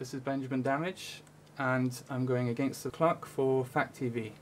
This is Benjamin Damage, and I'm going against the clock for Fact TV.